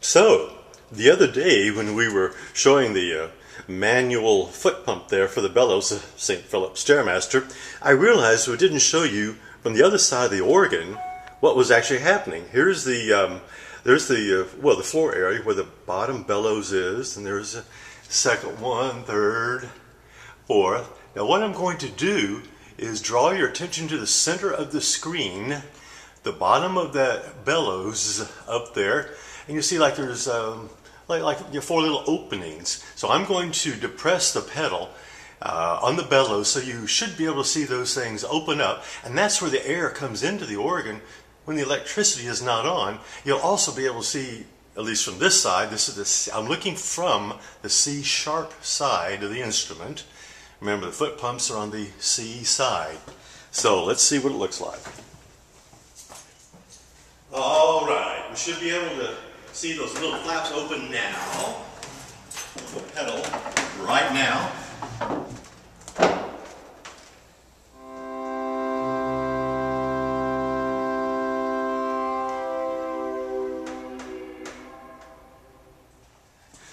So, the other day when we were showing the uh, manual foot pump there for the bellows of St. Philip Stairmaster, I realized we didn't show you from the other side of the organ what was actually happening. Here's the um, there's the uh, well the floor area where the bottom bellows is, and there's a second one, third, fourth. Now what I'm going to do is draw your attention to the center of the screen. The bottom of that bellows is up there, and you see like there's um, like, like you know, four little openings. So I'm going to depress the pedal uh, on the bellows so you should be able to see those things open up, and that's where the air comes into the organ when the electricity is not on. You'll also be able to see at least from this side, this is the I'm looking from the C sharp side of the instrument. Remember, the foot pumps are on the C side. So let's see what it looks like. All right, we should be able to see those little flaps open now. The pedal right now.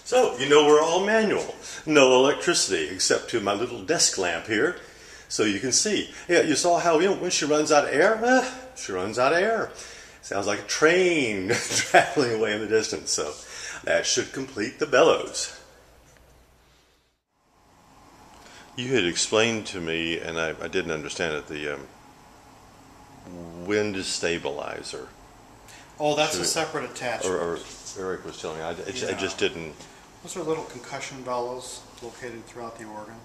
So, you know we're all manual. No electricity except to my little desk lamp here. So you can see. Yeah, you saw how you know, when she runs out of air, eh, she runs out of air. Sounds like a train traveling away in the distance. So that should complete the bellows. You had explained to me, and I, I didn't understand it, the um, wind stabilizer. Oh, that's Should a separate attachment. Or, or Eric was telling me, I, it, I just didn't. Those are little concussion bellows located throughout the organ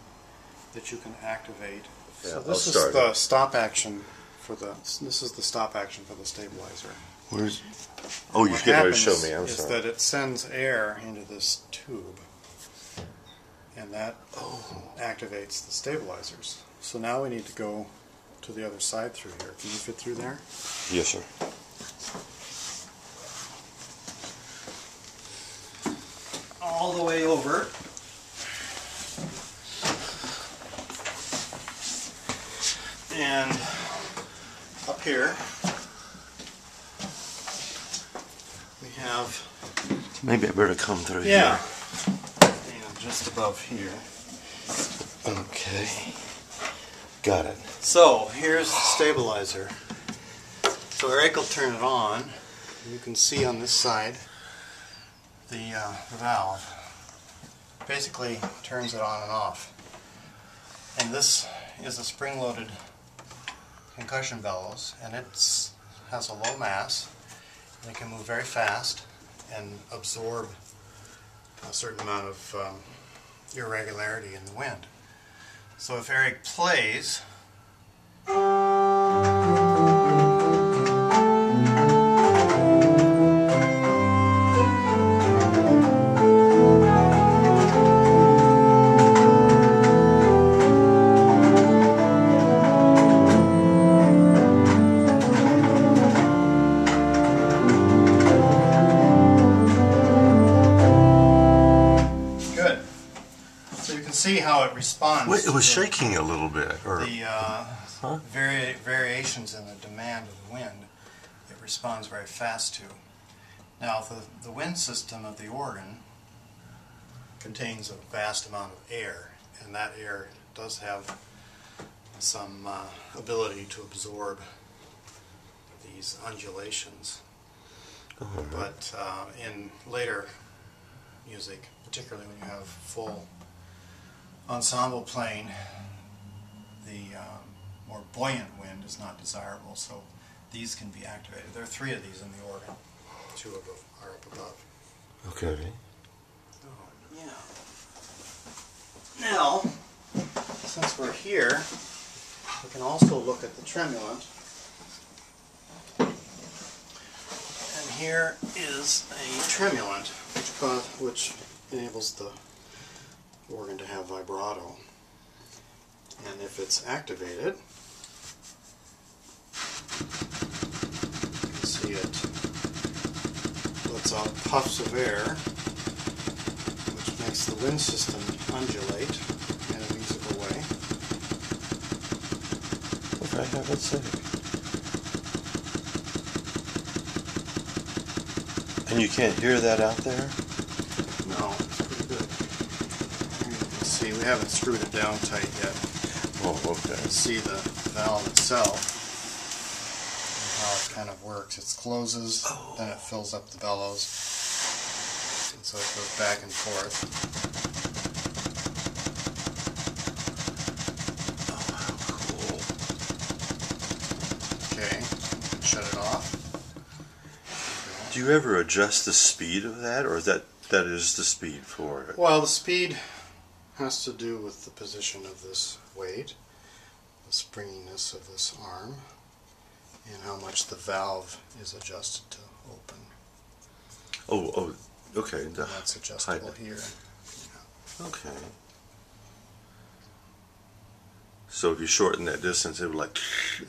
that you can activate. Yeah, so I'll this is start. the stop action for the. This is the stop action for the stabilizer. Where's? Oh, you're What getting ready to show me. I'm is sorry. that it sends air into this tube, and that Oh. activates the stabilizers. So now we need to go to the other side through here. Can you fit through there? Yes, sir. all the way over. And up here, we have, Maybe I better come through yeah, and just above here. here. Okay. Got it. So here's the stabilizer. So Eric will turn it on. You can see on this side the, uh, the valve. Basically turns it on and off. And this is a spring-loaded concussion bellows, and it has a low mass. And it can move very fast and absorb a certain amount of um, irregularity in the wind. So if Eric plays, how it responds. Wait, it was shaking a little bit. Or The uh, Huh? vari- variations in the demand of the wind, it responds very fast to. Now, the, the wind system of the organ contains a vast amount of air, and that air does have some uh, ability to absorb these undulations. But uh, in later music, particularly when you have full ensemble plane, the um, more buoyant wind is not desirable, so these can be activated. There are three of these in the organ. Two of them are up above. okay. Yeah. Now, since we're here, we can also look at the tremulant. And here is a tremulant, which, cause, which enables the organ to have vibrato. And if it's activated, you can see it lets out puffs of air which makes the wind system undulate in a musical way. For heaven's sake. And you can't hear that out there? No, pretty good. Here you can see, we haven't screwed it down tight yet. Oh, okay. You can see the valve itself, and how it kind of works. It closes, Oh. then it fills up the bellows, and so it goes back and forth. Oh, cool. Okay, shut it off. Do you ever adjust the speed of that, or is that that is the speed for it? Well, the speed has to do with the position of this weight, the springiness of this arm, and how much the valve is adjusted to open. Oh, oh, okay. The, That's adjustable height. here. Okay. So if you shorten that distance, it would like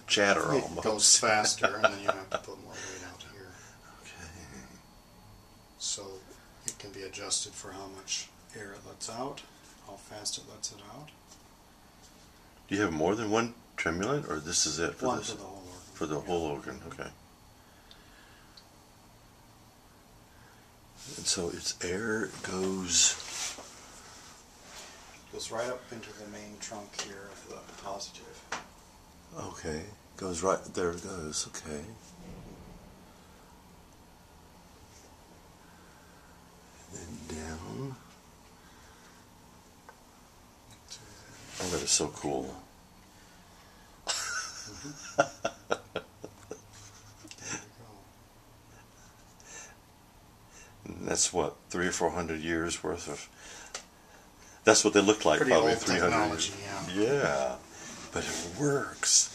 chatter It almost. It goes faster, and then you have to put more weight out here. Okay. So it can be adjusted for how much air it lets out, how fast it lets it out. Do you have more than one tremulant, or this is it for One this? for the whole organ. For the whole organ, okay. And so its air goes. Goes right up into the main trunk here of the positive. Okay, goes right there. It goes. Okay. And then down. to So cool. There you And that's what three or four hundred years worth of. That's what they look like, Pretty probably three hundred. yeah. Yeah, but it works.